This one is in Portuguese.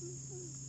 Uhum.